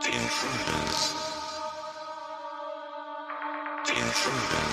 The intruders. The intruders.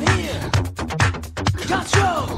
I'm here. Control.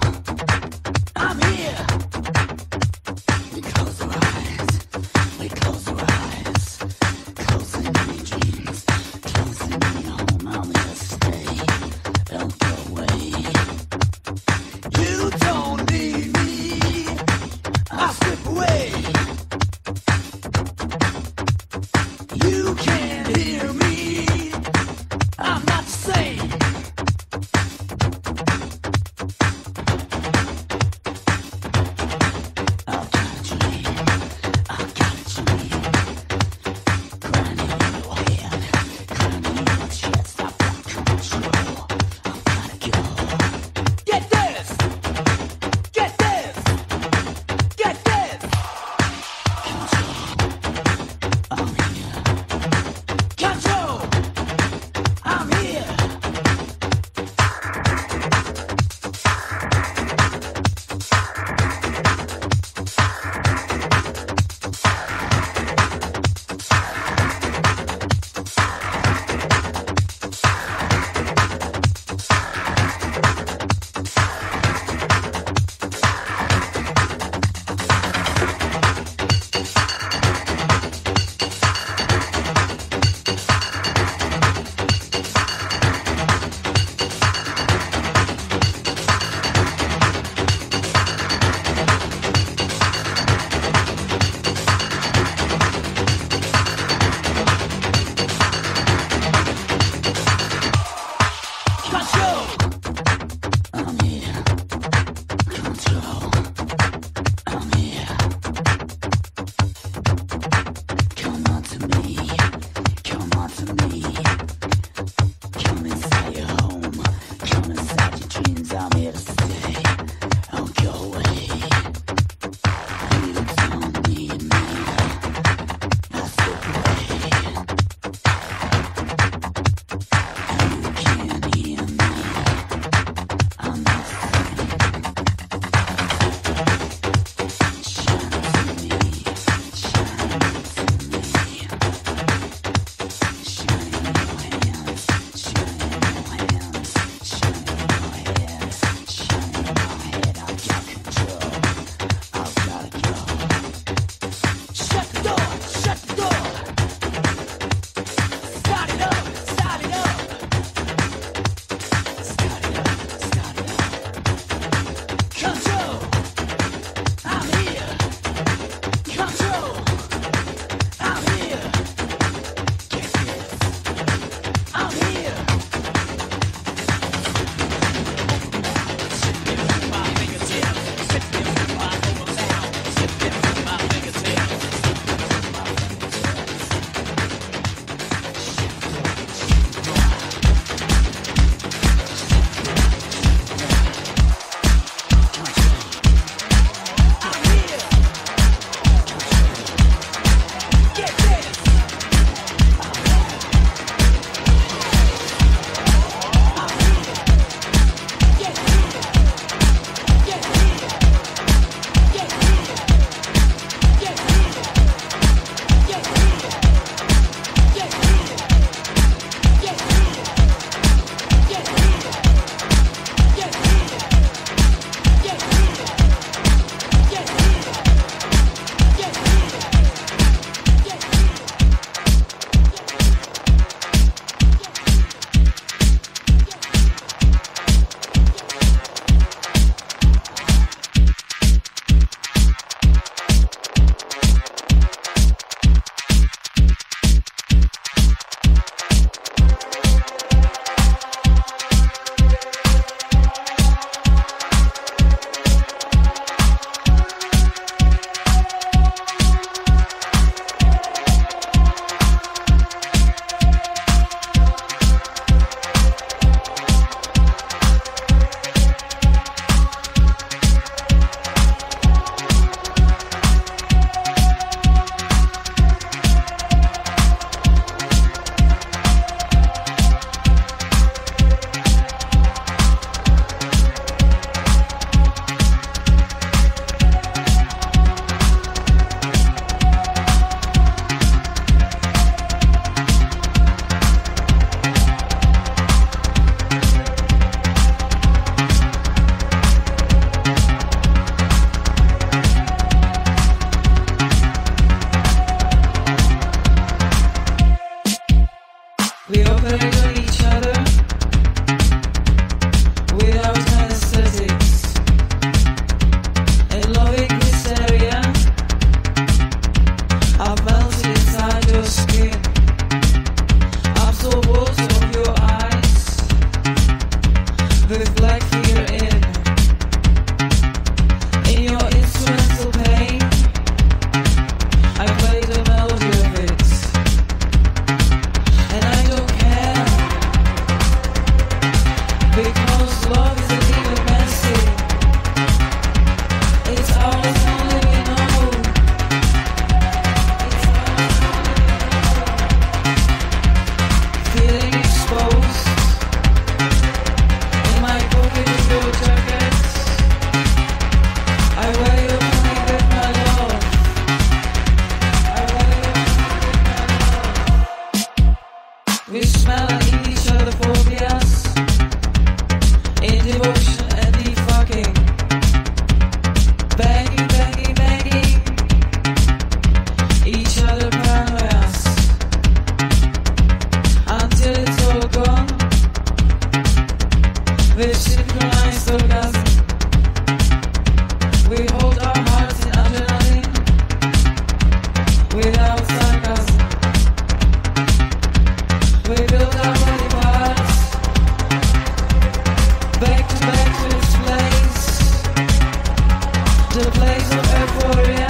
Euphoria,